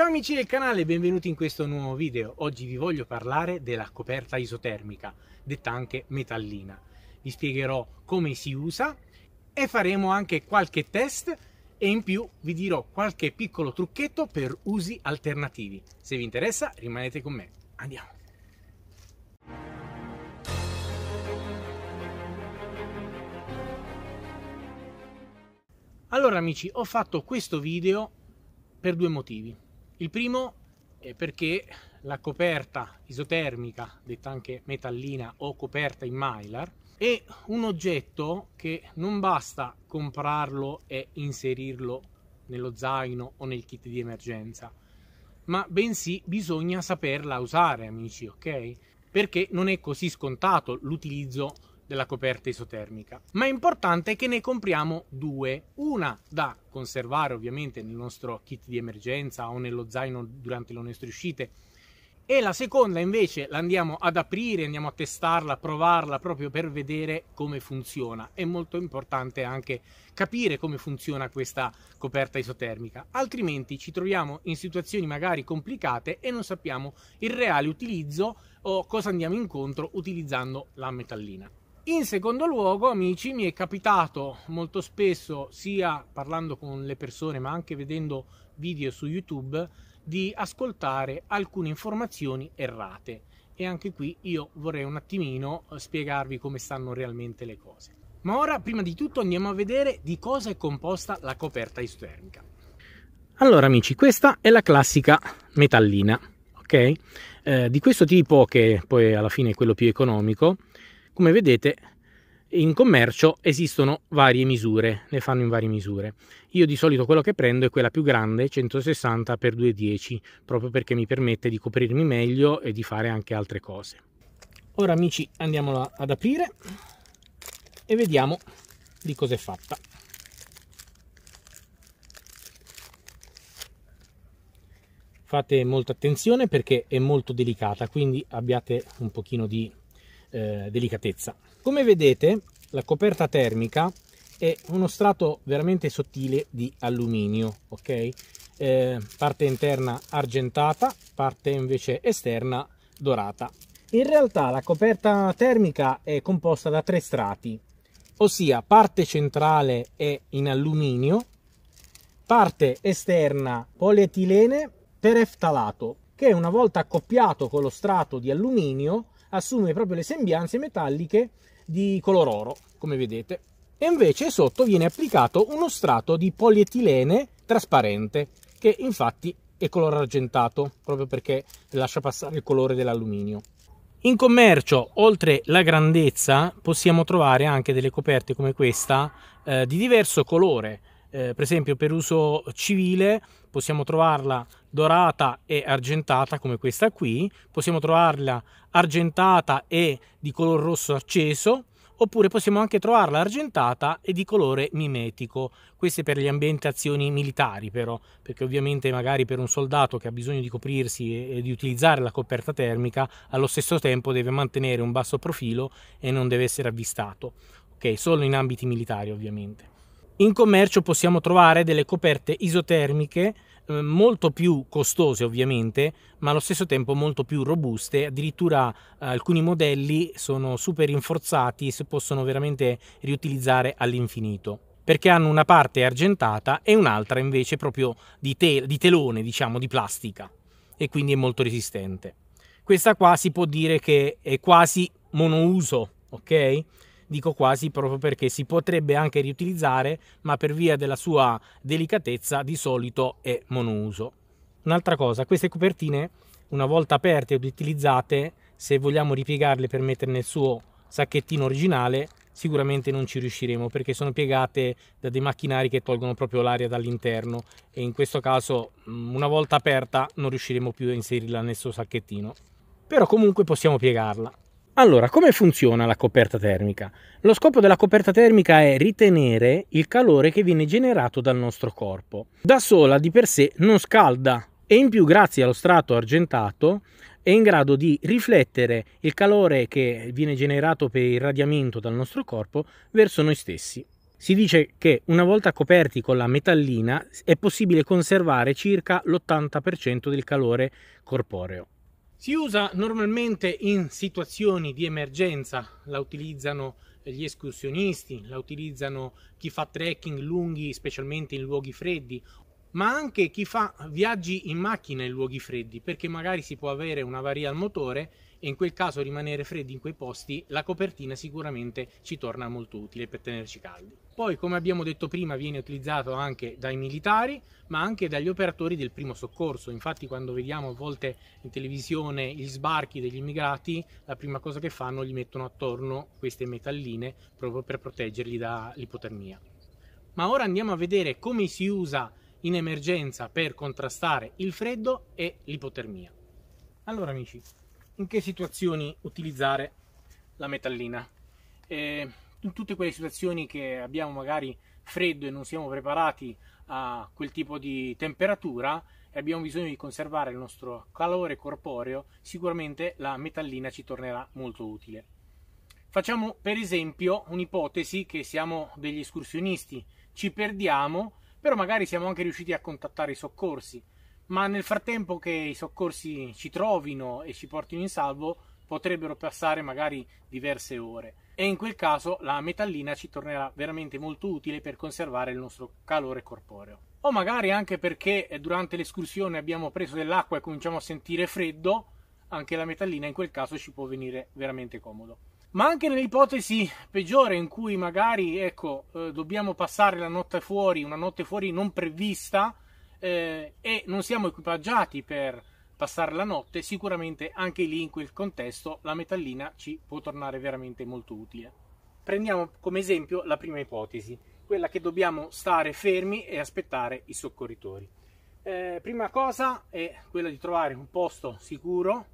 Ciao amici del canale, benvenuti in questo nuovo video. Oggi vi voglio parlare della coperta isotermica, detta anche metallina. Vi spiegherò come si usa e faremo anche qualche test e in più vi dirò qualche piccolo trucchetto per usi alternativi. Se vi interessa rimanete con me. Andiamo! Allora amici, ho fatto questo video per due motivi. Il primo è perché la coperta isotermica, detta anche metallina o coperta in mylar, è un oggetto che non basta comprarlo e inserirlo nello zaino o nel kit di emergenza, ma bensì bisogna saperla usare, amici, ok? Perché non è così scontato l'utilizzo della coperta isotermica, ma è importante che ne compriamo due, una da conservare ovviamente nel nostro kit di emergenza o nello zaino durante le nostre uscite e la seconda invece la andiamo ad aprire, andiamo a testarla, a provarla proprio per vedere come funziona. È molto importante anche capire come funziona questa coperta isotermica, altrimenti ci troviamo in situazioni magari complicate e non sappiamo il reale utilizzo o cosa andiamo incontro utilizzando la metallina. In secondo luogo, amici, mi è capitato molto spesso, sia parlando con le persone ma anche vedendo video su YouTube, di ascoltare alcune informazioni errate. E anche qui io vorrei un attimino eh, spiegarvi come stanno realmente le cose. Ma ora, prima di tutto, andiamo a vedere di cosa è composta la coperta isotermica. Allora, amici, questa è la classica metallina, ok? Eh, di questo tipo, che poi alla fine è quello più economico, come vedete in commercio esistono varie misure, ne fanno in varie misure. Io di solito quello che prendo è quella più grande, 160 x 210, proprio perché mi permette di coprirmi meglio e di fare anche altre cose. Ora amici andiamola ad aprire e vediamo di cosa è fatta. Fate molta attenzione perché è molto delicata, quindi abbiate un pochino di eh, delicatezza. Come vedete la coperta termica è uno strato veramente sottile di alluminio, ok? Eh, parte interna argentata, parte invece esterna dorata. In realtà la coperta termica è composta da tre strati, ossia parte centrale è in alluminio, parte esterna polietilene pereftalato, che una volta accoppiato con lo strato di alluminio assume proprio le sembianze metalliche di color oro, come vedete. E invece sotto viene applicato uno strato di polietilene trasparente, che infatti è color argentato, proprio perché lascia passare il colore dell'alluminio. In commercio, oltre la grandezza, possiamo trovare anche delle coperte come questa eh, di diverso colore, eh, per esempio per uso civile possiamo trovarla dorata e argentata come questa qui, possiamo trovarla argentata e di color rosso acceso, oppure possiamo anche trovarla argentata e di colore mimetico. Queste per le ambientazioni militari però, perché ovviamente magari per un soldato che ha bisogno di coprirsi e, di utilizzare la coperta termica, allo stesso tempo deve mantenere un basso profilo e non deve essere avvistato. Ok, solo in ambiti militari ovviamente. In commercio possiamo trovare delle coperte isotermiche eh, molto più costose ovviamente, ma allo stesso tempo molto più robuste, addirittura eh, alcuni modelli sono super rinforzati e si possono veramente riutilizzare all'infinito perché hanno una parte argentata e un'altra invece proprio di, te di telone, diciamo, di plastica e quindi è molto resistente. Questa qua si può dire che è quasi monouso, ok? Dico quasi proprio perché si potrebbe anche riutilizzare, ma per via della sua delicatezza di solito è monouso. Un'altra cosa, queste copertine, una volta aperte ed utilizzate, se vogliamo ripiegarle per mettere nel suo sacchettino originale, sicuramente non ci riusciremo perché sono piegate da dei macchinari che tolgono proprio l'aria dall'interno e in questo caso mm, una volta aperta non riusciremo più a inserirla nel suo sacchettino. Però comunque possiamo piegarla. Allora, come funziona la coperta termica? Lo scopo della coperta termica è ritenere il calore che viene generato dal nostro corpo. Da sola di per sé non scalda e in più grazie allo strato argentato è in grado di riflettere il calore che viene generato per il irradiamento dal nostro corpo verso noi stessi. Si dice che una volta coperti con la metallina è possibile conservare circa l'80% del calore corporeo. Si usa normalmente in situazioni di emergenza, la utilizzano gli escursionisti, la utilizzano chi fa trekking lunghi specialmente in luoghi freddi ma anche chi fa viaggi in macchina in luoghi freddi, perché magari si può avere un'avaria al motore e in quel caso rimanere freddi in quei posti, la copertina sicuramente ci torna molto utile per tenerci caldi. Poi, come abbiamo detto prima, viene utilizzato anche dai militari, ma anche dagli operatori del primo soccorso. Infatti, quando vediamo a volte in televisione gli sbarchi degli immigrati, la prima cosa che fanno gli mettono attorno queste metalline proprio per proteggerli dall'ipotermia. Ma ora andiamo a vedere come si usa in emergenza per contrastare il freddo e l'ipotermia. Allora amici, in che situazioni utilizzare la metallina? Eh, in tutte quelle situazioni che abbiamo magari freddo e non siamo preparati a quel tipo di temperatura e abbiamo bisogno di conservare il nostro calore corporeo, sicuramente la metallina ci tornerà molto utile. Facciamo per esempio un'ipotesi che siamo degli escursionisti, ci perdiamo però magari siamo anche riusciti a contattare i soccorsi, ma nel frattempo che i soccorsi ci trovino e ci portino in salvo potrebbero passare magari diverse ore e in quel caso la metallina ci tornerà veramente molto utile per conservare il nostro calore corporeo. O magari anche perché durante l'escursione abbiamo preso dell'acqua e cominciamo a sentire freddo, anche la metallina in quel caso ci può venire veramente comodo ma anche nell'ipotesi peggiore in cui magari ecco, eh, dobbiamo passare la notte fuori, una notte fuori non prevista eh, e non siamo equipaggiati per passare la notte, sicuramente anche lì in quel contesto la metallina ci può tornare veramente molto utile. Prendiamo come esempio la prima ipotesi, quella che dobbiamo stare fermi e aspettare i soccorritori. Eh, prima cosa è quella di trovare un posto sicuro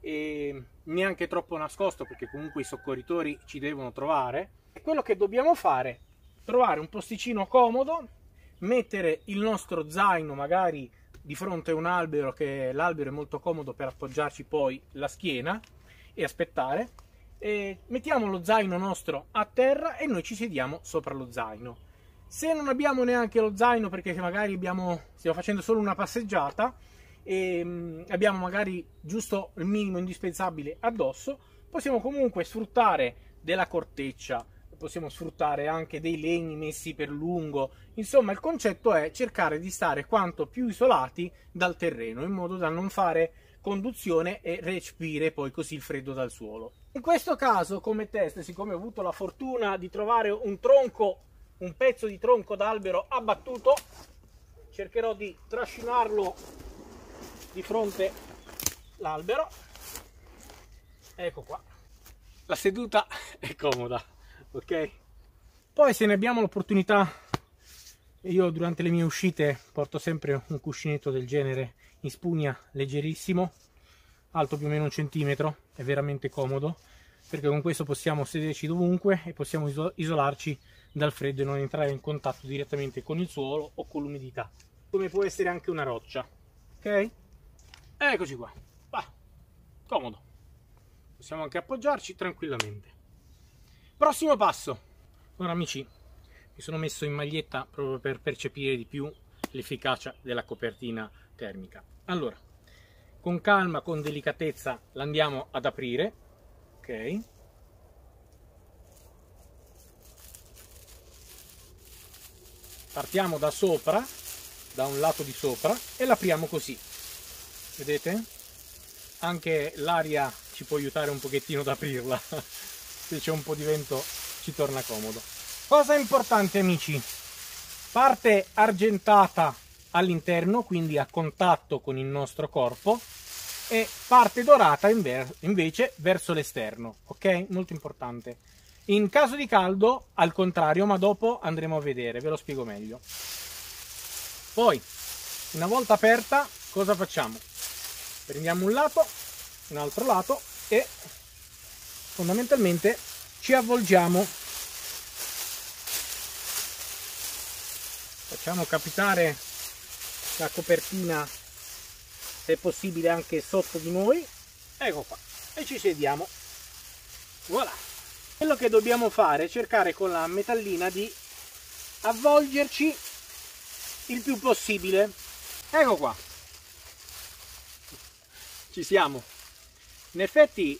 e neanche troppo nascosto perché comunque i soccorritori ci devono trovare. Quello che dobbiamo fare trovare un posticino comodo, mettere il nostro zaino magari di fronte a un albero che l'albero è molto comodo per appoggiarci poi la schiena e aspettare. E mettiamo lo zaino nostro a terra e noi ci sediamo sopra lo zaino. Se non abbiamo neanche lo zaino perché magari abbiamo, stiamo facendo solo una passeggiata, e mm, abbiamo magari giusto il minimo indispensabile addosso, possiamo comunque sfruttare della corteccia, possiamo sfruttare anche dei legni messi per lungo. Insomma, il concetto è cercare di stare quanto più isolati dal terreno, in modo da non fare conduzione e recepire poi così il freddo dal suolo. In questo caso, come test, siccome ho avuto la fortuna di trovare un tronco, un pezzo di tronco d'albero abbattuto, cercherò di trascinarlo di fronte l'albero ecco qua la seduta è comoda ok poi se ne abbiamo l'opportunità io durante le mie uscite porto sempre un cuscinetto del genere in spugna leggerissimo alto più o meno un centimetro è veramente comodo perché con questo possiamo sederci dovunque e possiamo isolarci dal freddo e non entrare in contatto direttamente con il suolo o con l'umidità come può essere anche una roccia ok Eccoci qua. Va. Comodo. Possiamo anche appoggiarci tranquillamente. Prossimo passo. Ora amici, mi sono messo in maglietta proprio per percepire di più l'efficacia della copertina termica. Allora, con calma, con delicatezza l'andiamo ad aprire. Ok. Partiamo da sopra, da un lato di sopra e l'apriamo così vedete anche l'aria ci può aiutare un pochettino ad aprirla se c'è un po' di vento ci torna comodo. Cosa importante amici? Parte argentata all'interno quindi a contatto con il nostro corpo e parte dorata invece verso l'esterno ok? Molto importante. In caso di caldo al contrario ma dopo andremo a vedere ve lo spiego meglio. Poi una volta aperta cosa facciamo? Prendiamo un lato un altro lato e fondamentalmente ci avvolgiamo facciamo capitare la copertina se possibile anche sotto di noi ecco qua e ci sediamo voilà quello che dobbiamo fare è cercare con la metallina di avvolgerci il più possibile. Ecco qua. Ci siamo. In effetti,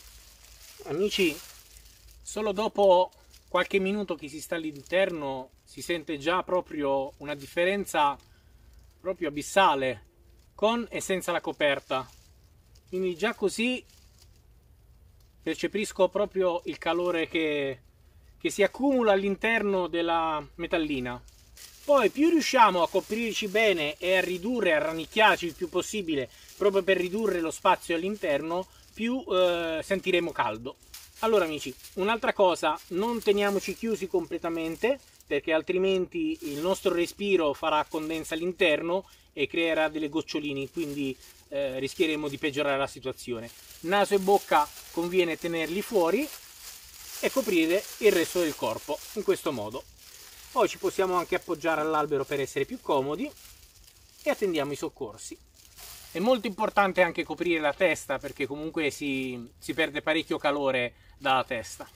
amici, solo dopo qualche minuto che si sta all'interno si sente già proprio una differenza proprio abissale con e senza la coperta. Quindi già così percepisco proprio il calore che, che si accumula all'interno della metallina. Poi più riusciamo a coprirci bene e a ridurre, a rannicchiarci il più possibile, proprio per ridurre lo spazio all'interno, più eh, sentiremo caldo. Allora amici, un'altra cosa, non teniamoci chiusi completamente, perché altrimenti il nostro respiro farà condensa all'interno e creerà delle goccioline, quindi eh, rischieremo di peggiorare la situazione. Naso e bocca conviene tenerli fuori e coprire il resto del corpo in questo modo. Poi ci possiamo anche appoggiare all'albero per essere più comodi e attendiamo i soccorsi. È molto importante anche coprire la testa perché comunque si, si perde parecchio calore dalla testa.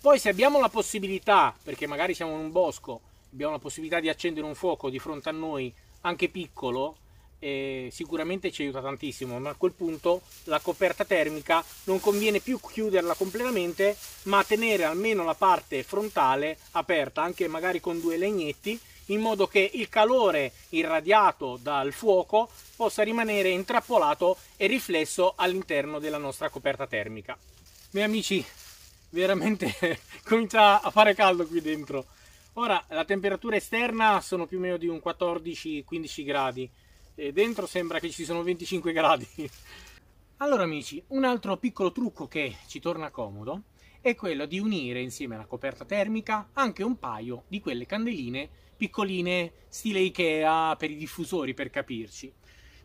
Poi se abbiamo la possibilità, perché magari siamo in un bosco, abbiamo la possibilità di accendere un fuoco di fronte a noi, anche piccolo, eh, sicuramente ci aiuta tantissimo, ma a quel punto la coperta termica non conviene più chiuderla completamente, ma tenere almeno la parte frontale aperta, anche magari con due legnetti, in modo che il calore irradiato dal fuoco possa rimanere intrappolato e riflesso all'interno della nostra coperta termica. Miei amici, veramente comincia a fare caldo qui dentro. Ora la temperatura esterna sono più o meno di un 14-15 gradi e dentro sembra che ci sono 25 gradi. Allora amici, un altro piccolo trucco che ci torna comodo è quello di unire insieme alla coperta termica anche un paio di quelle candeline piccoline stile Ikea per i diffusori per capirci.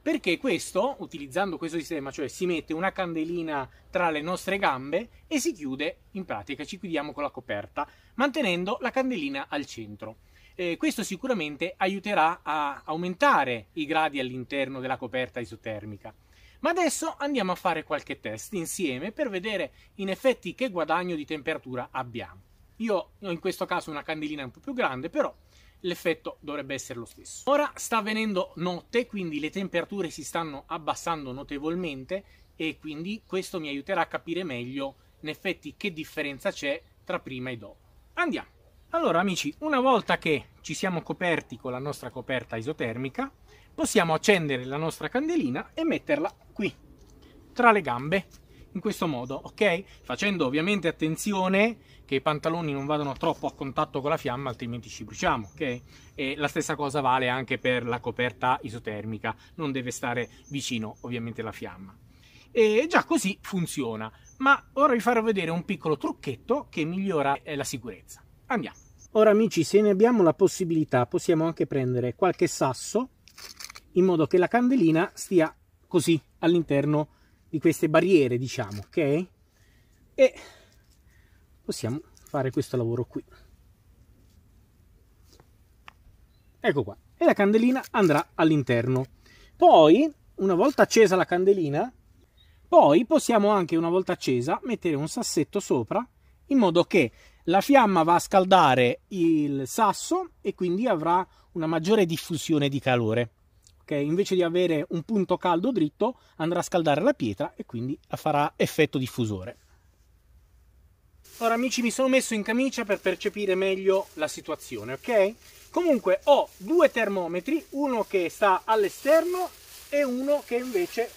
Perché questo, utilizzando questo sistema, cioè si mette una candelina tra le nostre gambe e si chiude, in pratica ci chiudiamo con la coperta, mantenendo la candelina al centro. Eh, questo sicuramente aiuterà a aumentare i gradi all'interno della coperta isotermica. Ma adesso andiamo a fare qualche test insieme per vedere in effetti che guadagno di temperatura abbiamo. Io ho in questo caso una candelina un po' più grande, però l'effetto dovrebbe essere lo stesso. Ora sta avvenendo notte, quindi le temperature si stanno abbassando notevolmente e quindi questo mi aiuterà a capire meglio in effetti che differenza c'è tra prima e dopo. Andiamo! Allora amici, una volta che ci siamo coperti con la nostra coperta isotermica, possiamo accendere la nostra candelina e metterla qui, tra le gambe in questo modo, ok? Facendo ovviamente attenzione che i pantaloni non vadano troppo a contatto con la fiamma, altrimenti ci bruciamo, ok? E la stessa cosa vale anche per la coperta isotermica, non deve stare vicino ovviamente alla fiamma. E già così funziona, ma ora vi farò vedere un piccolo trucchetto che migliora eh, la sicurezza. Andiamo. Ora amici, se ne abbiamo la possibilità, possiamo anche prendere qualche sasso in modo che la candelina stia così all'interno di queste barriere, diciamo, ok? E possiamo fare questo lavoro qui. Ecco qua. E la candelina andrà all'interno. Poi, una volta accesa la candelina, poi possiamo anche, una volta accesa, mettere un sassetto sopra in modo che la fiamma va a scaldare il sasso e quindi avrà una maggiore diffusione di calore che invece di avere un punto caldo dritto andrà a scaldare la pietra e quindi farà effetto diffusore. Ora amici mi sono messo in camicia per percepire meglio la situazione, ok? Comunque ho due termometri, uno che sta all'esterno e uno che invece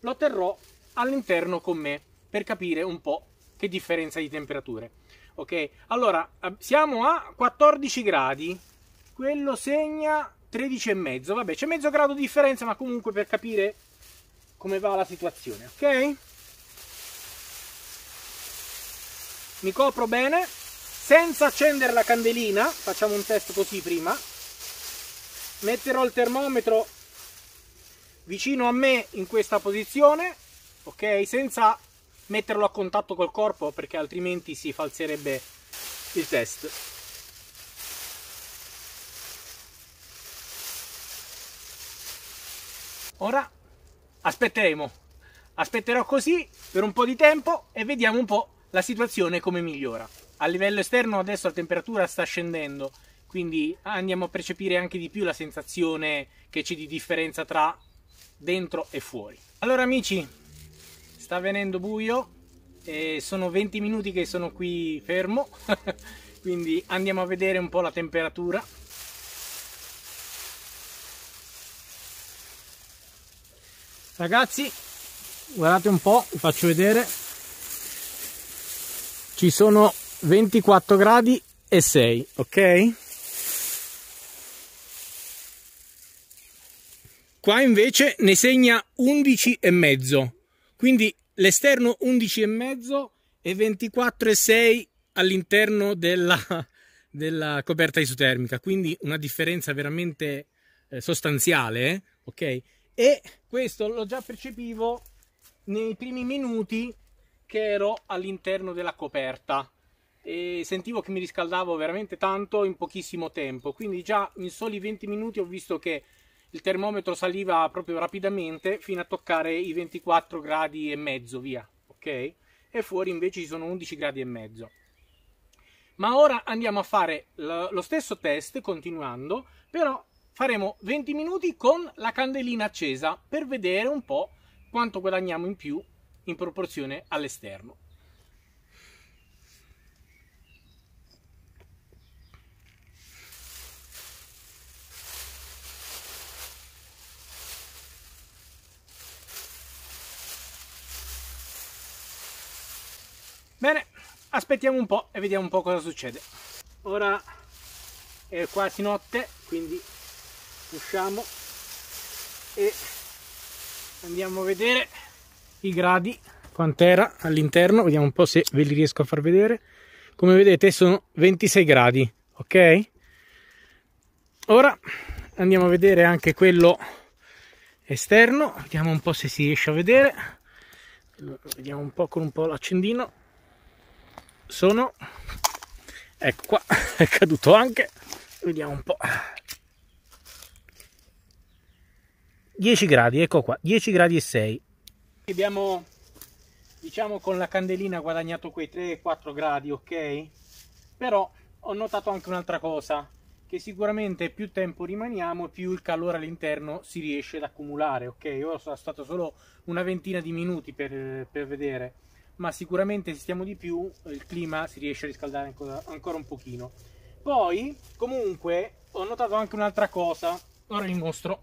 lo terrò all'interno con me per capire un po' che differenza di temperature. Ok, allora siamo a 14 gradi, quello segna 13,5. Vabbè, c'è mezzo grado di differenza, ma comunque per capire come va la situazione, ok? Mi copro bene, senza accendere la candelina, facciamo un test così prima. Metterò il termometro vicino a me in questa posizione, ok? Senza metterlo a contatto col corpo perché altrimenti si falserebbe il test. Ora aspetteremo. Aspetterò così per un po' di tempo e vediamo un po' la situazione come migliora. A livello esterno adesso la temperatura sta scendendo, quindi andiamo a percepire anche di più la sensazione che c'è di differenza tra dentro e fuori. Allora amici, sta venendo buio e sono 20 minuti che sono qui fermo, quindi andiamo a vedere un po' la temperatura. Ragazzi, guardate un po', vi faccio vedere. Ci sono 24 gradi e 6, ok? Qua invece ne segna 11 e mezzo, quindi l'esterno 11 e mezzo e 24 e 6 all'interno della, della, coperta isotermica, quindi una differenza veramente eh, sostanziale, eh? ok? E questo lo già percepivo nei primi minuti che ero all'interno della coperta. E sentivo che mi riscaldavo veramente tanto in pochissimo tempo, quindi già in soli 20 minuti ho visto che il termometro saliva proprio rapidamente fino a toccare i 24 gradi e mezzo via ok? E fuori invece ci sono 11 gradi e mezzo. Ma ora andiamo a fare lo stesso test continuando però faremo 20 minuti con la candelina accesa per vedere un po' quanto guadagniamo in più in proporzione all'esterno Bene, aspettiamo un po' e vediamo un po' cosa succede. Ora è quasi notte, quindi usciamo e andiamo a vedere i gradi, quant'era all'interno, vediamo un po' se ve li riesco a far vedere. Come vedete sono 26 gradi, ok? Ora andiamo a vedere anche quello esterno, vediamo un po' se si riesce a vedere. Vediamo un po' con un po' l'accendino sono ecco qua è caduto anche vediamo un po 10 gradi ecco qua 10 gradi e 6 abbiamo diciamo con la candelina guadagnato quei 3-4 gradi ok? Però ho notato anche un'altra cosa che sicuramente più tempo rimaniamo più il calore all'interno si riesce ad accumulare ok? Io sono stato solo una ventina di minuti per, per vedere ma sicuramente se stiamo di più il clima si riesce a riscaldare ancora, ancora un pochino. Poi, comunque, ho notato anche un'altra cosa, ora vi mostro,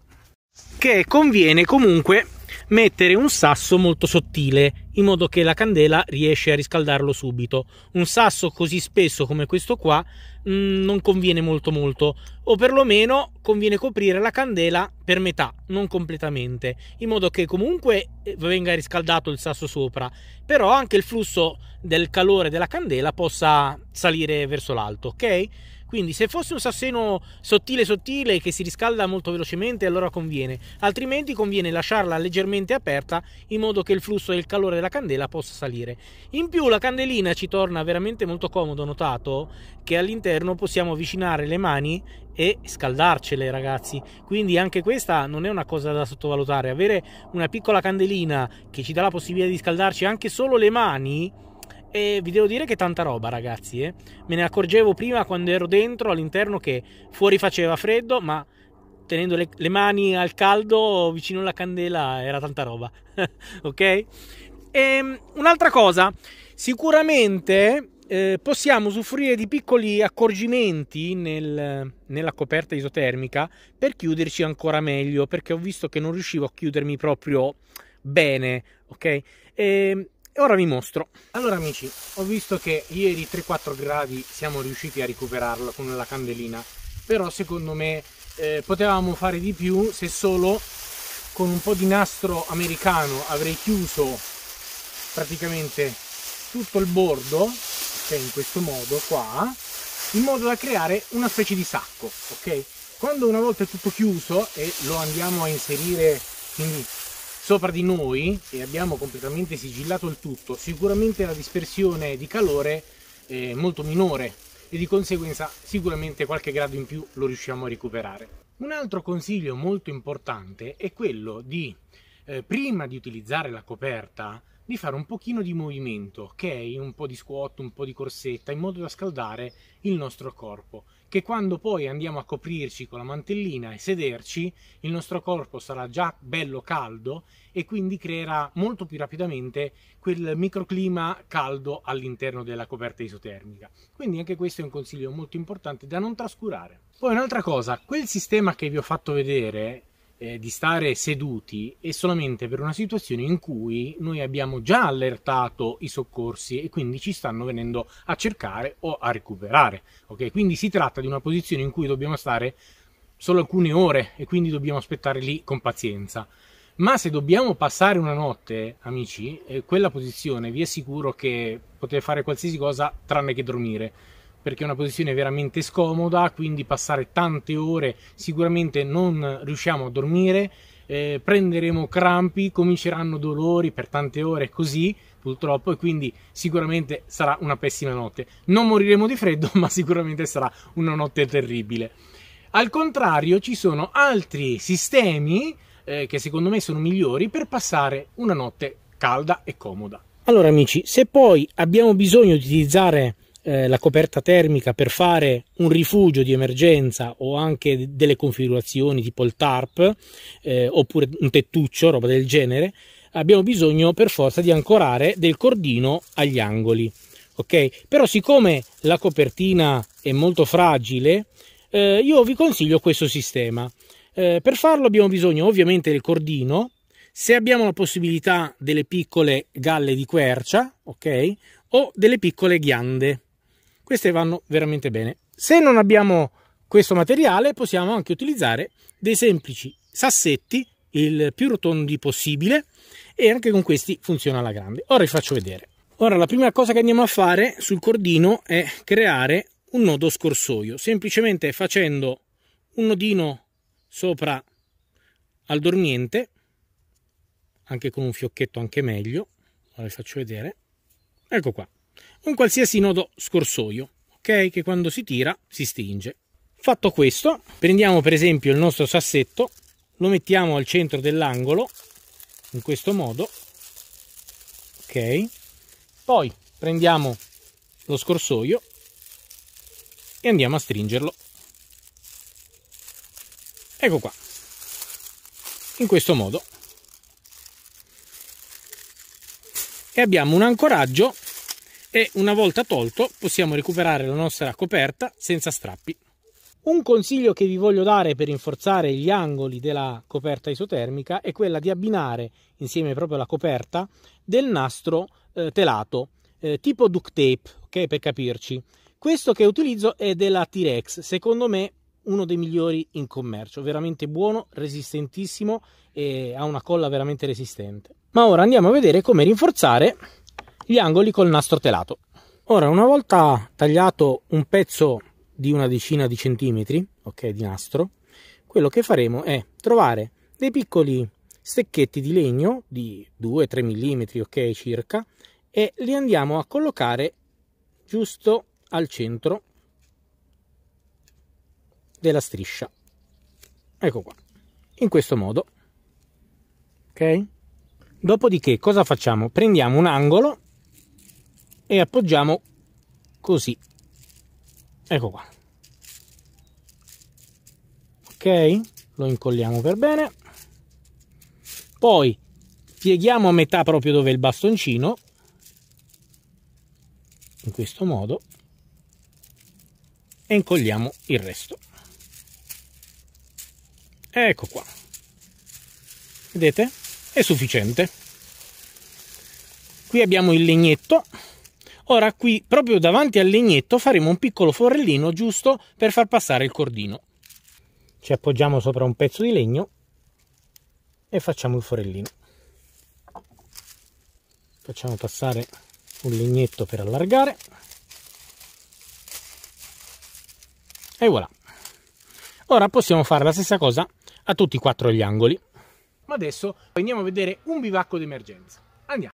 che conviene comunque mettere un sasso molto sottile in modo che la candela riesce a riscaldarlo subito. Un sasso così spesso come questo qua mh, mm, non conviene molto molto o perlomeno conviene coprire la candela per metà, non completamente, in modo che comunque eh, venga riscaldato il sasso sopra, però anche il flusso del calore della candela possa salire verso l'alto, ok? Quindi se fosse un sasseno sottile sottile che si riscalda molto velocemente allora conviene, altrimenti conviene lasciarla leggermente aperta in modo che il flusso il calore della candela possa salire. In più la candelina ci torna veramente molto comodo, notato che all'interno possiamo avvicinare le mani e scaldarcele ragazzi. Quindi anche questa non è una cosa da sottovalutare. Avere una piccola candelina che ci dà la possibilità di scaldarci anche solo le mani e vi devo dire che tanta roba, ragazzi. Eh? Me ne accorgevo prima quando ero dentro all'interno che fuori faceva freddo, ma tenendo le, le mani al caldo vicino alla candela era tanta roba. ok? E, ehm, un'altra cosa, sicuramente eh, possiamo usufruire di piccoli accorgimenti nel, nella coperta isotermica per chiuderci ancora meglio, perché ho visto che non riuscivo a chiudermi proprio bene. Ok? E, ehm, e ora vi mostro. Allora amici, ho visto che ieri 3-4 gradi siamo riusciti a recuperarlo con la candelina, però secondo me eh, potevamo fare di più se solo con un po' di nastro americano avrei chiuso praticamente tutto il bordo, ok, in questo modo qua, in modo da creare una specie di sacco, ok? Quando una volta è tutto chiuso e lo andiamo a inserire, quindi sopra di noi e abbiamo completamente sigillato il tutto, sicuramente la dispersione di calore è molto minore e di conseguenza sicuramente qualche grado in più lo riusciamo a recuperare. Un altro consiglio molto importante è quello di, eh, prima di utilizzare la coperta, di fare un pochino di movimento, ok? Un po' di squat, un po' di corsetta, in modo da scaldare il nostro corpo. Che quando poi andiamo a coprirci con la mantellina e sederci, il nostro corpo sarà già bello caldo e quindi creerà molto più rapidamente quel microclima caldo all'interno della coperta isotermica. Quindi anche questo è un consiglio molto importante da non trascurare. Poi un'altra cosa, quel sistema che vi ho fatto vedere eh, di stare seduti è solamente per una situazione in cui noi abbiamo già allertato i soccorsi e quindi ci stanno venendo a cercare o a recuperare. Okay? Quindi si tratta di una posizione in cui dobbiamo stare solo alcune ore e quindi dobbiamo aspettare lì con pazienza. Ma se dobbiamo passare una notte, amici, eh, quella posizione vi assicuro che potete fare qualsiasi cosa tranne che dormire perché è una posizione veramente scomoda, quindi passare tante ore sicuramente non riusciamo a dormire, eh, prenderemo crampi, cominceranno dolori per tante ore così purtroppo e quindi sicuramente sarà una pessima notte. Non moriremo di freddo, ma sicuramente sarà una notte terribile. Al contrario, ci sono altri sistemi eh, che secondo me sono migliori per passare una notte calda e comoda. Allora amici, se poi abbiamo bisogno di utilizzare eh, la coperta termica per fare un rifugio di emergenza o anche delle configurazioni tipo il tarp eh, oppure un tettuccio, roba del genere, abbiamo bisogno per forza di ancorare del cordino agli angoli. Ok? Però siccome la copertina è molto fragile, eh, io vi consiglio questo sistema. Eh, per farlo abbiamo bisogno ovviamente del cordino, se abbiamo la possibilità delle piccole galle di quercia, ok? O delle piccole ghiande queste vanno veramente bene. Se non abbiamo questo materiale possiamo anche utilizzare dei semplici sassetti il più rotondi possibile e anche con questi funziona alla grande. Ora vi faccio vedere. Ora la prima cosa che andiamo a fare sul cordino è creare un nodo scorsoio, semplicemente facendo un nodino sopra al dormiente, anche con un fiocchetto anche meglio, ora vi faccio vedere, ecco qua, un qualsiasi nodo scorsoio, ok? Che quando si tira si stringe. Fatto questo, prendiamo per esempio il nostro sassetto, lo mettiamo al centro dell'angolo, in questo modo, ok? Poi prendiamo lo scorsoio e andiamo a stringerlo. Ecco qua, in questo modo. E abbiamo un ancoraggio e una volta tolto possiamo recuperare la nostra coperta senza strappi. Un consiglio che vi voglio dare per rinforzare gli angoli della coperta isotermica è quella di abbinare insieme proprio alla coperta del nastro eh, telato eh, tipo duct tape, ok per capirci. Questo che utilizzo è della T-Rex, secondo me uno dei migliori in commercio, veramente buono, resistentissimo e ha una colla veramente resistente. Ma ora andiamo a vedere come rinforzare gli angoli col nastro telato. Ora, una volta tagliato un pezzo di una decina di centimetri, ok, di nastro, quello che faremo è trovare dei piccoli stecchetti di legno di 2-3 mm, ok, circa, e li andiamo a collocare giusto al centro della striscia. Ecco qua, in questo modo. Ok? Dopodiché cosa facciamo? Prendiamo un angolo e appoggiamo così. Ecco qua. Ok lo incolliamo per bene. Poi pieghiamo a metà proprio dove è il bastoncino. In questo modo. E incolliamo il resto. Ecco qua. Vedete? È sufficiente. Qui abbiamo il legnetto Ora qui, proprio davanti al legnetto, faremo un piccolo forellino giusto per far passare il cordino. Ci appoggiamo sopra un pezzo di legno e facciamo il forellino. Facciamo passare un legnetto per allargare. E voilà. Ora possiamo fare la stessa cosa a tutti e quattro gli angoli. Ma adesso andiamo a vedere un bivacco d'emergenza. Andiamo.